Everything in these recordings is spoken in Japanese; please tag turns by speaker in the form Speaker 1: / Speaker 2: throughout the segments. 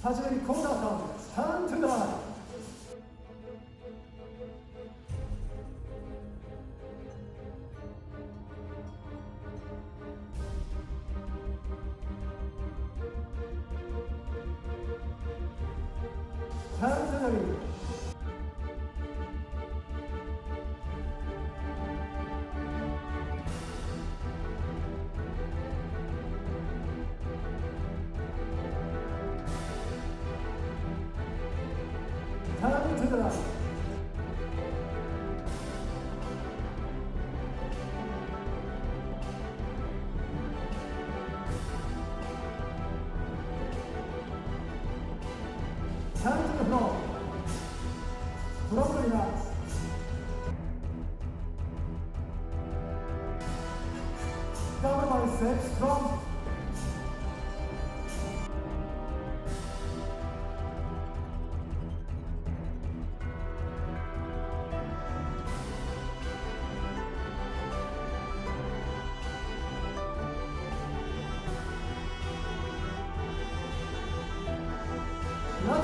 Speaker 1: はじめにコーナーターンターントゥダイターントゥダイターントゥダイターントゥフローフロントリラックスダブルバイセップストロングラ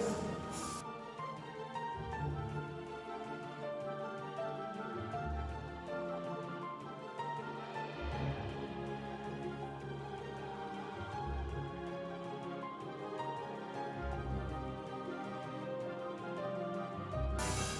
Speaker 1: ス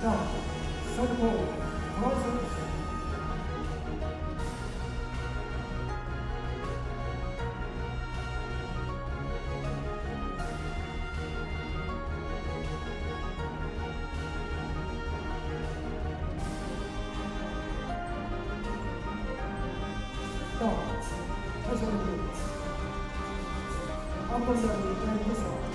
Speaker 1: セですさあバック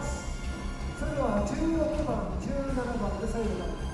Speaker 1: クス。それでは16番17番で最後だ